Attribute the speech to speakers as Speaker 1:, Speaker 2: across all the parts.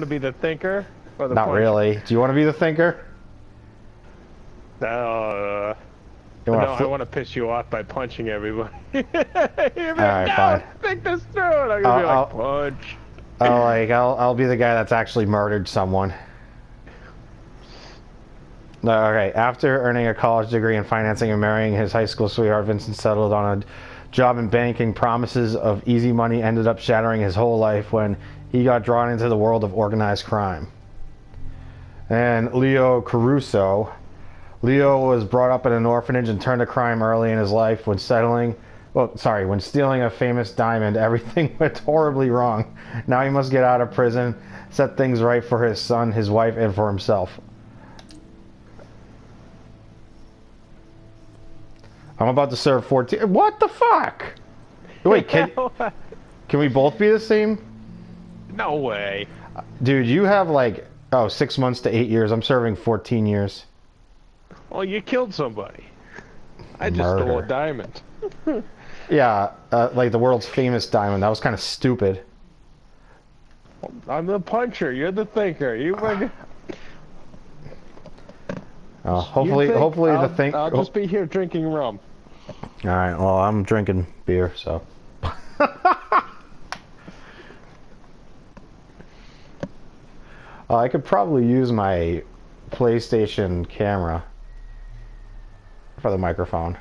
Speaker 1: to be the thinker or the
Speaker 2: Not
Speaker 1: puncher?
Speaker 2: really. Do you want to be the thinker?
Speaker 1: Uh, no, I want to piss you off by punching everybody. Like, no,
Speaker 2: fine.
Speaker 1: think this through. And I'm gonna be
Speaker 2: I'll-
Speaker 1: like, punch.
Speaker 2: Oh, like I'll I'll be the guy that's actually murdered someone. No, okay. After earning a college degree in financing and marrying his high school sweetheart, Vincent settled on a job in banking. Promises of easy money ended up shattering his whole life when he got drawn into the world of organized crime. And Leo Caruso. Leo was brought up in an orphanage and turned to crime early in his life when settling well, sorry, when stealing a famous diamond, everything went horribly wrong. Now he must get out of prison, set things right for his son, his wife, and for himself. I'm about to serve 14. What the fuck? Wait, can, can we both be the same?
Speaker 1: No way.
Speaker 2: Dude, you have like, oh, six months to eight years. I'm serving 14 years.
Speaker 1: Well, you killed somebody. I just stole a diamond.
Speaker 2: Yeah, uh, like the world's famous diamond. That was kind of stupid.
Speaker 1: I'm the puncher. You're the thinker. You fucking.
Speaker 2: Uh,
Speaker 1: you
Speaker 2: hopefully,
Speaker 1: think
Speaker 2: hopefully
Speaker 1: I'll,
Speaker 2: the thing.
Speaker 1: I'll just be here drinking rum.
Speaker 2: All right. Well, I'm drinking beer, so. Uh, I could probably use my PlayStation camera for the microphone.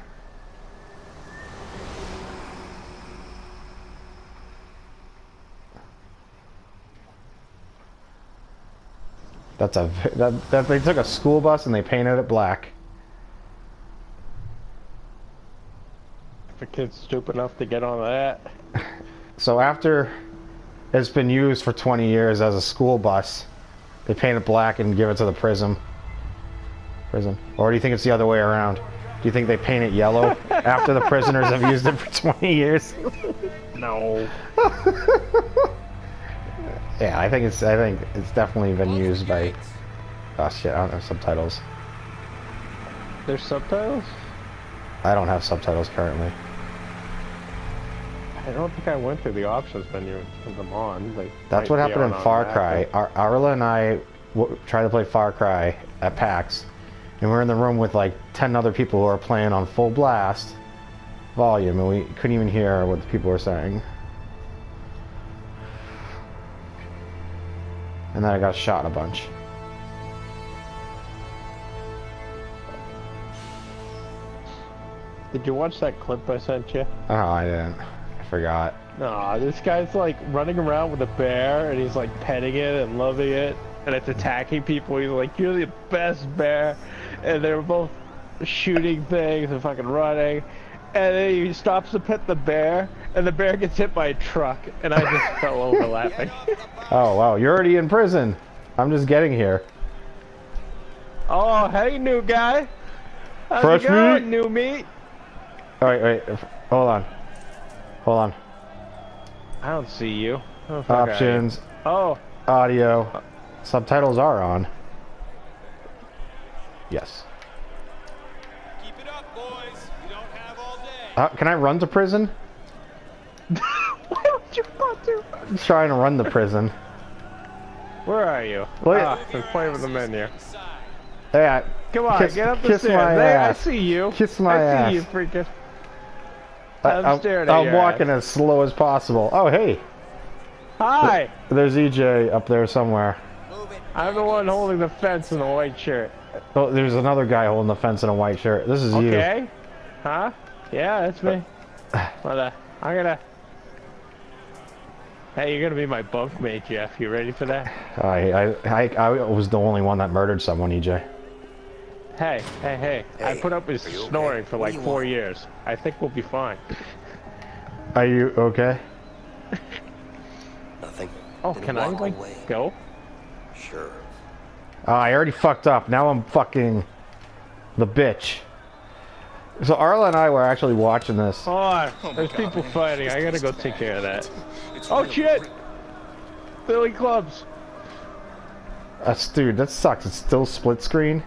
Speaker 2: That's a that, that they took a school bus and they painted it black.
Speaker 1: If a kid's stupid enough to get on that.
Speaker 2: So after it's been used for 20 years as a school bus, they paint it black and give it to the prism. Prison. Or do you think it's the other way around? Do you think they paint it yellow after the prisoners have used it for 20 years?
Speaker 1: No.
Speaker 2: Yeah, I think it's I think it's definitely been used by Oh shit, I don't have subtitles.
Speaker 1: There's subtitles?
Speaker 2: I don't have subtitles currently.
Speaker 1: I don't think I went through the options menu and put them on. They
Speaker 2: That's what happened in Far Cry. Ar- Arla and I w- tried to play Far Cry at PAX, and we are in the room with like 10 other people who are playing on full blast volume, and we couldn't even hear what the people were saying. And then I got shot a bunch.
Speaker 1: Did you watch that clip I sent you?
Speaker 2: Oh, I didn't. Forgot.
Speaker 1: No, this guy's like running around with a bear and he's like petting it and loving it and it's attacking people. He's like, You're the best bear. And they're both shooting things and fucking running. And then he stops to pet the bear and the bear gets hit by a truck and I just fell over laughing.
Speaker 2: Oh, wow, you're already in prison. I'm just getting here.
Speaker 1: Oh, hey, new guy. How's
Speaker 2: Fresh
Speaker 1: it going,
Speaker 2: meat?
Speaker 1: new meat?
Speaker 2: Oh, wait, wait. Hold on. Hold on.
Speaker 1: I don't see you. Who the you?
Speaker 2: Options,
Speaker 1: Oh,
Speaker 2: audio, subtitles are on. Yes.
Speaker 3: Keep it up, boys. You don't have all day.
Speaker 2: Uh, can I run to prison?
Speaker 1: why would you want to?
Speaker 2: I'm trying to run to prison.
Speaker 1: Where are you?
Speaker 2: Wait.
Speaker 1: Ah, they're playing with the menu.
Speaker 3: Inside.
Speaker 2: Hey, I,
Speaker 1: Come on,
Speaker 2: Kiss-
Speaker 1: get up the
Speaker 2: kiss
Speaker 1: stairs.
Speaker 2: my
Speaker 1: Hey, I see you.
Speaker 2: Kiss my
Speaker 1: I
Speaker 2: ass.
Speaker 1: see you, freaking.
Speaker 2: I,
Speaker 1: I'm
Speaker 2: I'm,
Speaker 1: staring at
Speaker 2: I'm walking
Speaker 1: ass.
Speaker 2: as slow as possible. Oh, hey,
Speaker 1: Hi,
Speaker 2: there's EJ up there somewhere.
Speaker 1: I'm the one holding the fence in the white shirt.
Speaker 2: Oh, there's another guy holding the fence in a white shirt. This is you.
Speaker 1: Okay. Huh? Yeah, that's me. Well, uh, I'm gonna. Hey, you're gonna be my bunkmate, Jeff. You ready for that?
Speaker 2: I, I, I, I was the only one that murdered someone, EJ.
Speaker 1: Hey, hey, hey! I put up with
Speaker 4: are you okay?
Speaker 1: snoring for like four
Speaker 4: want?
Speaker 1: years. I think we'll be fine.
Speaker 2: Are you okay?
Speaker 4: Nothing.
Speaker 1: Oh,
Speaker 4: Then
Speaker 1: can I like
Speaker 4: away.
Speaker 1: go?
Speaker 4: Sure.
Speaker 2: Uh, I already fucked up. Now I'm fucking the bitch. So Arla and I were actually watching this.
Speaker 1: Hold on. There's people fighting. I gotta go take care of that. Oh shit! Billy clubs.
Speaker 2: That's, dude, that sucks. It's still split screen.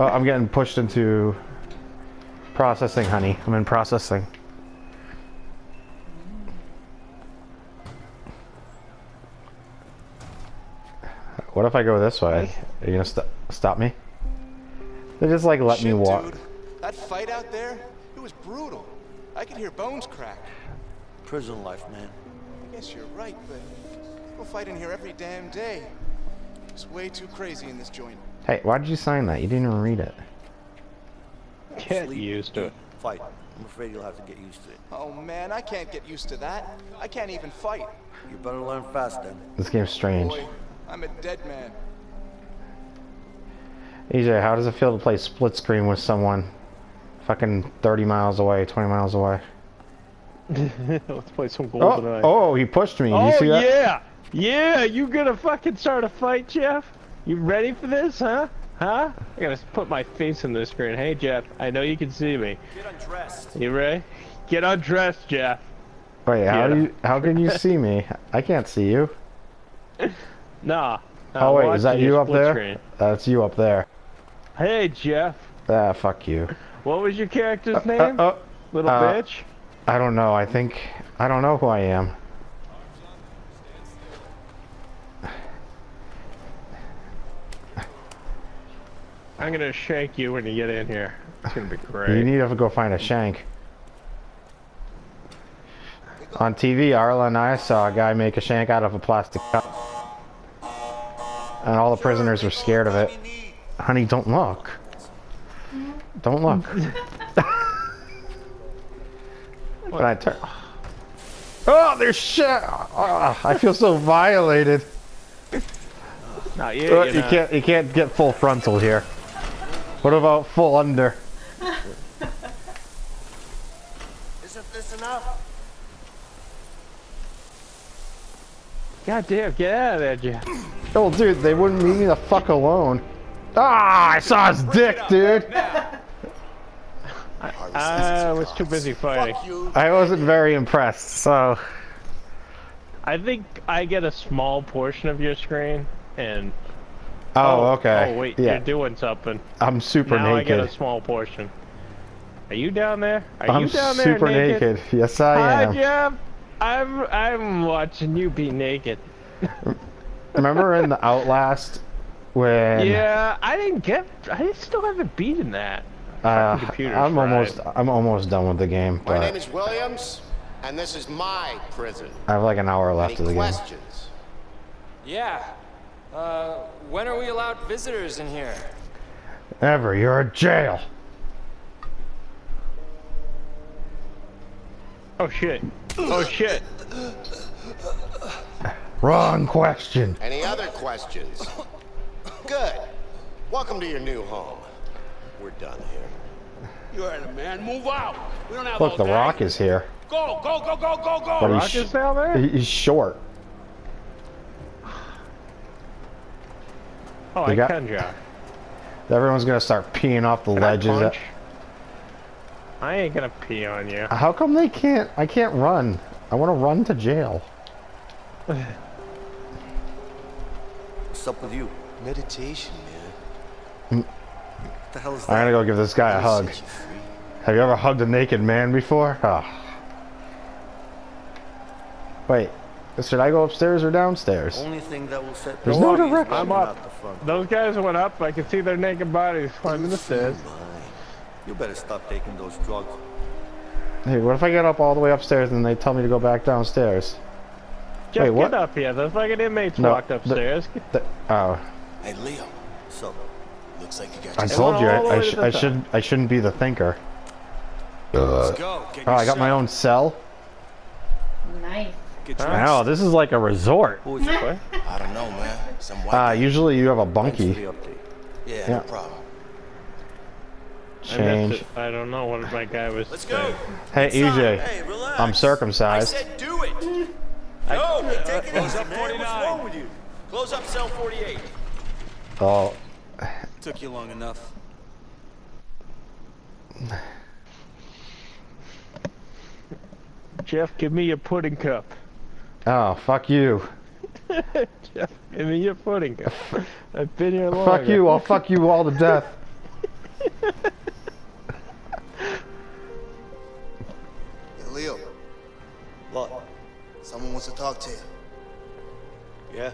Speaker 2: Oh, I'm getting pushed into processing, honey. I'm in processing. What if I go this way? Are you gonna st stop me? They just like let me walk.
Speaker 3: dude. That fight out there, it was brutal. I could hear bones crack.
Speaker 4: Prison life, man.
Speaker 3: I guess you're right, but people fight in here every damn day. It's way too crazy in this joint.
Speaker 2: Hey, why did you sign that? You didn't even read it.
Speaker 1: Get
Speaker 4: Sleep,
Speaker 1: used to it.
Speaker 4: Fight. I'm afraid you'll have to get used to it.
Speaker 3: Oh man, I can't get used to that. I can't even fight.
Speaker 4: You better learn fast then.
Speaker 2: This game's strange.
Speaker 3: Boy, I'm a dead man.
Speaker 2: EJ, how does it feel to play split screen with someone fucking 30 miles away, 20 miles away?
Speaker 1: Let's play some
Speaker 2: Oh,
Speaker 1: GoldenEye.
Speaker 2: oh, he pushed me. Did you
Speaker 1: Oh,
Speaker 2: see that?
Speaker 1: yeah! Yeah, you gonna fucking start a fight, Jeff? You ready for this, huh? Huh? I gotta put my face in the screen. Hey, Jeff, I know you can see me.
Speaker 4: Get undressed.
Speaker 1: You ready? Get undressed, Jeff.
Speaker 2: Wait, how
Speaker 1: Yeah.
Speaker 2: do you? How can you see me? I can't see you.
Speaker 1: Nah.
Speaker 2: Oh
Speaker 1: I'm
Speaker 2: wait, is that you up there?
Speaker 1: screen.
Speaker 2: That's you up there.
Speaker 1: Hey, Jeff.
Speaker 2: Ah, fuck you.
Speaker 1: What was your character's
Speaker 2: Uh,
Speaker 1: name?
Speaker 2: uh,
Speaker 1: Little
Speaker 2: uh,
Speaker 1: bitch?
Speaker 2: I don't know. I think I don't know who I am.
Speaker 1: I'm gonna shank you when you get in here. It's gonna be great.
Speaker 2: You need to go find a shank. On TV, Arla and I saw a guy make a shank out of a plastic cup. And all the prisoners were scared of it. Honey, don't look. Don't look. when I turn. Oh, there's shit! Ah, I feel so violated.
Speaker 1: Not yet,
Speaker 2: Uh,
Speaker 1: you're
Speaker 2: you
Speaker 1: not.
Speaker 2: can't. You can't get full frontal here. What about full under?
Speaker 4: Isn't this enough?
Speaker 1: God damn, get out of there, Jeff.
Speaker 2: Oh, dude, they wouldn't leave me the fuck alone. Ah, I saw his dick, dude.
Speaker 1: I was too busy fighting.
Speaker 2: I wasn't very impressed, so
Speaker 1: I think I get a small portion of your screen, and
Speaker 2: Oh, okay.
Speaker 1: Oh wait,
Speaker 2: yeah,
Speaker 1: you're doing something.
Speaker 2: I'm super
Speaker 1: now I get a small portion. Are you down there? Are
Speaker 2: I'm
Speaker 1: you down there
Speaker 2: super naked? Yes, I
Speaker 1: Hi,
Speaker 2: am.
Speaker 1: Jeff. I'm I'm watching you be naked.
Speaker 2: Remember in the Outlast when
Speaker 1: Yeah, I didn't get. I still haven't beaten that.
Speaker 2: uh, I'm
Speaker 1: fried.
Speaker 2: almost I'm almost done with the game,
Speaker 5: My name is Williams, and this is my prison.
Speaker 2: I have like an hour left
Speaker 5: Any
Speaker 2: of the game.
Speaker 5: questions?
Speaker 6: Yeah. Uh, when are we allowed visitors in here?
Speaker 2: Ever, you're a jail.
Speaker 1: Oh shit. Oh shit.
Speaker 2: Wrong question.
Speaker 5: Any other questions? Good. Welcome to your new home. We're done here.
Speaker 7: You heard him, man. Move out. We don't have
Speaker 2: Look, The
Speaker 7: day.
Speaker 2: Rock is here,
Speaker 7: Go, go, go, go, go, go.
Speaker 2: but
Speaker 1: Rock
Speaker 2: he's,
Speaker 1: is down there?
Speaker 2: he's short.
Speaker 1: Oh,
Speaker 2: You
Speaker 1: I
Speaker 2: got-
Speaker 1: can jump.
Speaker 2: Everyone's gonna start peeing off the
Speaker 1: Can
Speaker 2: ledges.
Speaker 1: punch? I ain't gonna pee on you.
Speaker 2: How come they can't? I can't run. I want to run to jail.
Speaker 4: What's up with you?
Speaker 5: Meditation, man. Mm.
Speaker 4: What the hell is
Speaker 2: I'm gonna go give this guy a hug.
Speaker 5: Set you free.
Speaker 2: Have you ever hugged a naked man before? Oh. Wait, should I go upstairs or downstairs?
Speaker 4: Only thing that will set
Speaker 2: There's no direction.
Speaker 1: I'm up.
Speaker 4: out the front.
Speaker 1: Those guys went up. I can see their naked bodies climbing the stairs.
Speaker 4: You better stop taking those drugs.
Speaker 2: Hey, what if I get up all the way upstairs and they tell me to go back downstairs?
Speaker 1: Jeff,
Speaker 2: Wait, what?
Speaker 1: get up here. Those fucking inmates
Speaker 2: No,
Speaker 1: walked
Speaker 2: the-
Speaker 1: upstairs.
Speaker 2: Th- oh,
Speaker 5: Hey, Leo.
Speaker 4: So,
Speaker 5: Looks like you got
Speaker 2: I told you I, I, sh- I should I shouldn't be the thinker.
Speaker 3: Let's go.
Speaker 2: Oh, I got my own cell.
Speaker 8: Nice.
Speaker 3: Get your
Speaker 2: Wow, this is like a resort.
Speaker 4: who is it?
Speaker 1: What?
Speaker 5: I don't know, man. Some white.
Speaker 2: Uh, usually you have a bunkie
Speaker 5: yeah,
Speaker 2: yeah.
Speaker 5: no problem.
Speaker 2: Change.
Speaker 1: missed it. I don't know what my guy was
Speaker 3: Let's
Speaker 1: saying.
Speaker 3: go.
Speaker 2: Hey EJ,
Speaker 7: Hey, relax.
Speaker 2: I'm
Speaker 7: I
Speaker 2: circumcised.
Speaker 7: said do it.
Speaker 3: Go.
Speaker 7: Hey, take it easy,
Speaker 3: up
Speaker 7: man. What's wrong with you? Close up cell 48.
Speaker 2: Oh,
Speaker 3: Took you long enough.
Speaker 1: Jeff, give me your pudding cup.
Speaker 2: Oh, fuck you.
Speaker 1: Jeff, give me your pudding. I've been here long.
Speaker 2: Fuck you. I'll fuck you all to death.
Speaker 5: Hey, Leo.
Speaker 4: What?
Speaker 5: Someone wants to talk to you.
Speaker 4: Yeah?